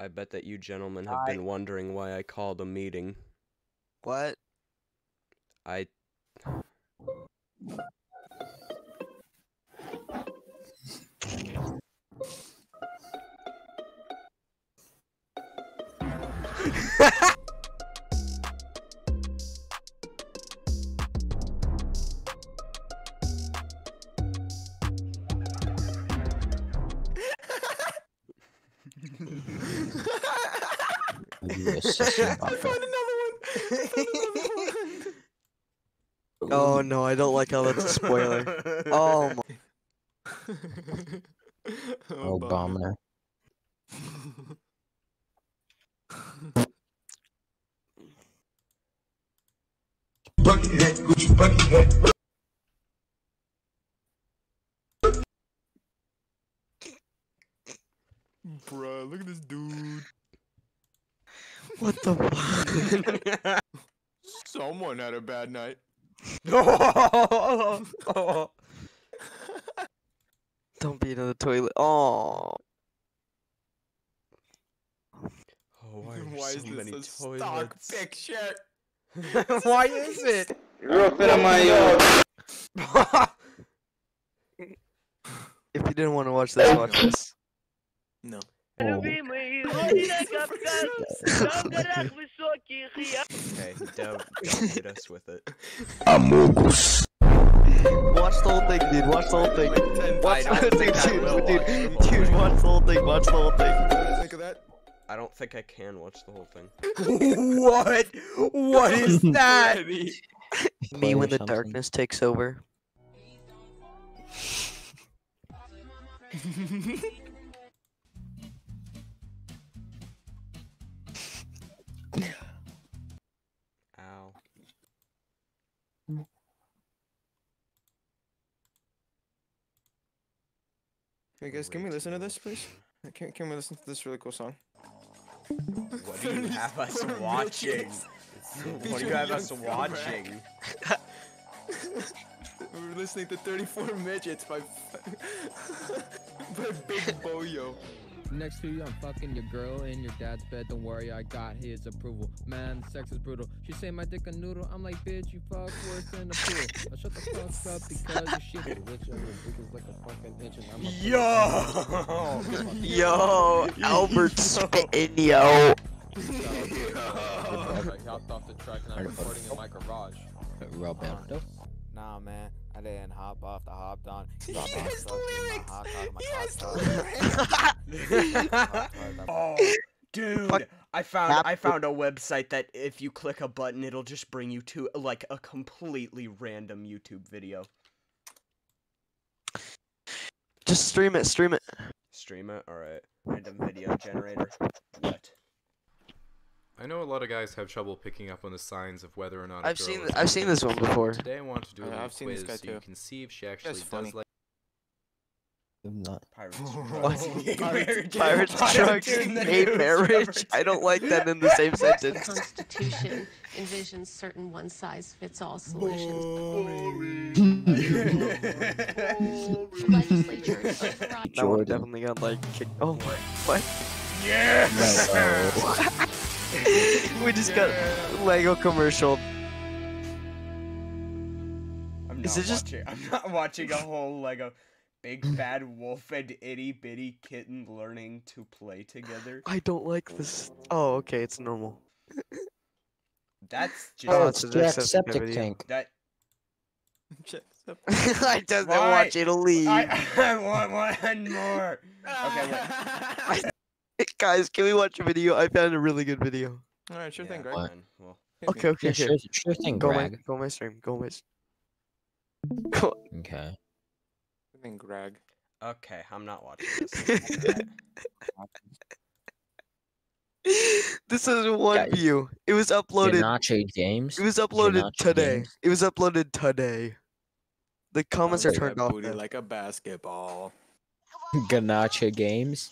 I bet that you gentlemen have been wondering why I called a meeting. What? I Oh no, I don't like how that's a spoiler. Oh my. Oh, bummer. Bruh, look at this dude. What the fuck? Someone had a bad night. oh, Don't be in the toilet. Oh. why, are Why so is many this a stock picture? why is it? If you didn't want to watch this, watch this. No. Okay, don't, don't hit us with it. Watch the whole thing, dude. Watch the whole thing. Watch I the don't dude, think I dude, dude, watch the whole dude, thing. watch the whole thing. Watch the whole thing. What do you think of that? I don't think I can watch the whole thing. what? What is that? Me when the something. darkness takes over. Hey guys, can we listen to this, please? Can, can we listen to this really cool song? What do you have us watching? What do you have us watching? We're listening to 34 Midgets by, by Big Boyo. Next to you, I'm fucking your girl in your dad's bed. Don't worry, I got his approval. Man, sex is brutal. She say my dick a noodle. I'm like, bitch, you fuck worse than a pool. Now shut the fuck up because you shit. Bitch, I'm your dick is like a fucking inch and I'm a Yo! Yo, Albert spitting, yo. I hopped off the truck and I'm recording in my garage. Roberto. Nah, man, I didn't hop off the hop on. He has the the fucking lyrics. hot dog, my He has dog. the Hot dog, oh, dude! Fuck. I found I found a website that if you click a button, it'll just bring you to like a completely random YouTube video. Just stream it, stream it. Stream it. All right. Random video generator. What? I know a lot of guys have trouble picking up on the signs of whether or not. a I've girl seen is I've seen this one before. Today I want to do a Uh, little I've quiz guy so you can see if she actually funny. does like. I'm not. Pirates. What? Pirates, Pirates, trucks, gay marriage. I don't like that in the same The sentence. Constitution envisions certain one-size-fits-all solutions. Legislatures of Fri- That one definitely got like kicked. Oh, what? we just got Lego commercial. I'm not Is it just- watching. I'm not watching a whole Lego. Big bad wolf and itty bitty kitten learning to play together. I don't like this. Oh, okay, it's normal. That's oh, just Oh, Oh, it's it's a Jack's septic video. tank. that. I doesn't Why? watch it leave. I, I want one more. Okay, Guys, can we watch a video? I found a really good video. Alright, sure thing, Greg. fine, Well, Okay, okay, Yeah, okay. sure, sure thing, Go on my, go my stream. Go my. Go. Okay. Sure thing, Greg. okay, I'm not watching this. this is one Guys, view. It was uploaded. Gnade Games. It was uploaded today. Games. It was uploaded today. The comments are turned off. booty now. like a basketball. Gnade Games.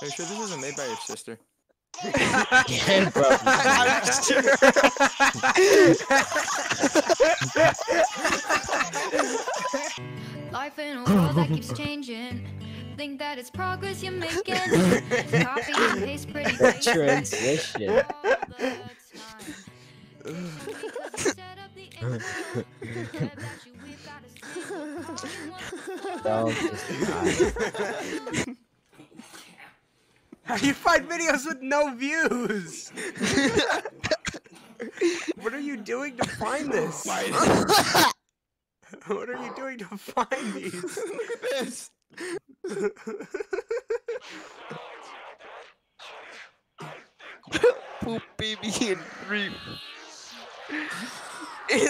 Are you sure this isn't made by your sister? Yeah, bro. I'm sure. Life in a world that keeps changing. Think that it's progress you're making. Copy and paste pretty faces Transition. all the time. Because you set up the internet, said that you whip out a single Don't just die. How do you find videos with no views? what are you doing to find this? what are you doing to find these? Look at this. Poop baby in three.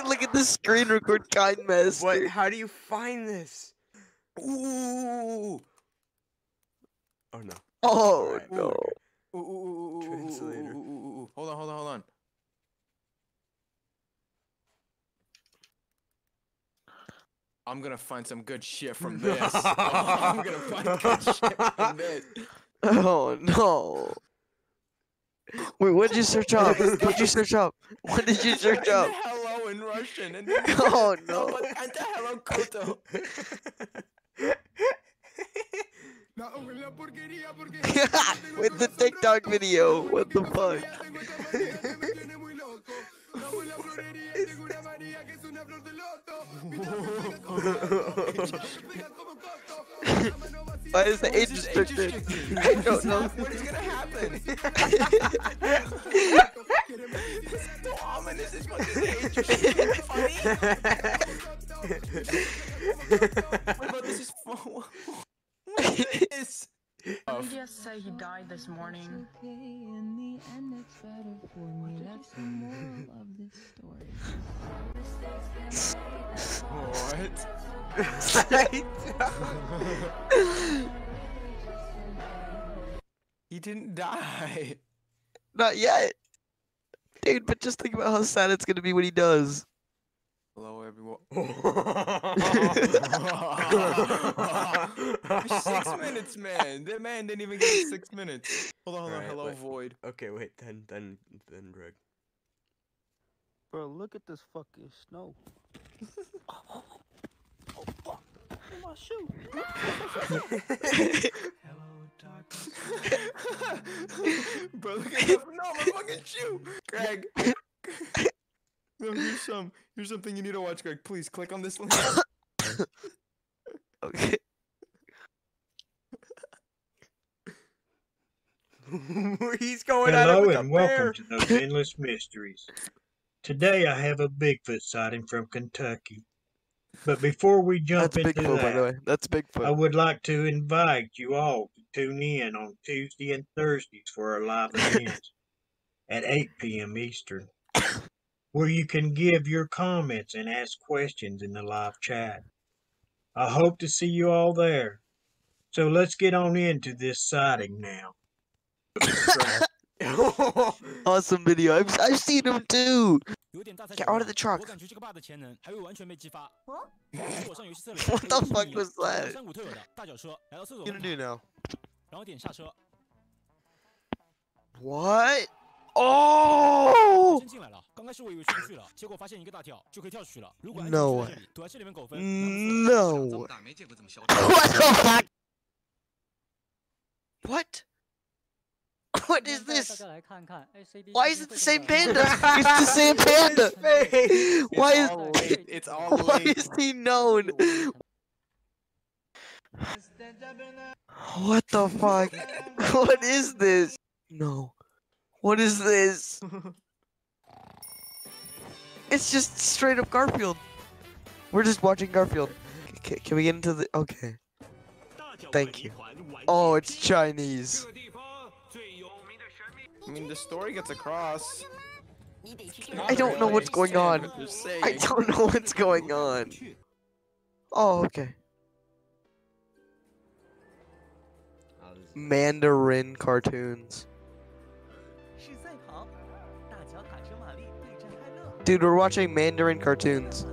Look at the screen record kind master. What? How do you find this? Ooh. Oh no. Oh Alright, no. Ooh, ooh, Translator. Hold on, hold on, hold on. I'm gonna find some good shit from this. I'm gonna find good shit from this. Oh no. Wait, what did you search up? What did you search up? What did you search up? hello in Russian. And Oh no. And the hello Koto. With the TikTok video. What the fuck? Why is the age This is age restricted? restricted. I don't know. What is gonna happen? so ominous is fucking age restricted. Funny? say he died this morning. what? He didn't die. Not yet. Dude, but just think about how sad it's gonna be when he does. Hello, everyone. six minutes, man. That man didn't even get six minutes. Hold on, hold on. Alright, Hello, wait. Void. okay, wait. Then, then, then, Greg. Bro, look at this fucking snow. oh, fuck. My shoe. Bro, look at that. No, my fucking shoe. Greg. No, here's some. Here's something you need to watch, Greg. Please click on this link. Okay. He's going at it Hello with a and bear. welcome to those endless mysteries. Today I have a Bigfoot sighting from Kentucky. But before we jump That's into Bigfoot, by the way. that, That's I would like to invite you all to tune in on Tuesday and Thursdays for our live events at 8 p.m. Eastern, where you can give your comments and ask questions in the live chat. I hope to see you all there. So let's get on into this sighting now. Awesome video. I've, I've seen him too. Get out of the truck. What the fuck was that? What you gonna do now? What? Oh! No way. No. What the fuck? What? What is this? Why is it the same panda? It's the same panda. Why is all. It's all why is he known? What the fuck? What is this? No. What is this? It's just straight up Garfield. We're just watching Garfield. C- can we get into the? Okay. Thank you. Oh, it's Chinese. I mean, the story gets across. I don't know what's going on. What they're saying. I don't know what's going on. Oh, okay. Mandarin cartoons. Dude, we're watching Mandarin cartoons.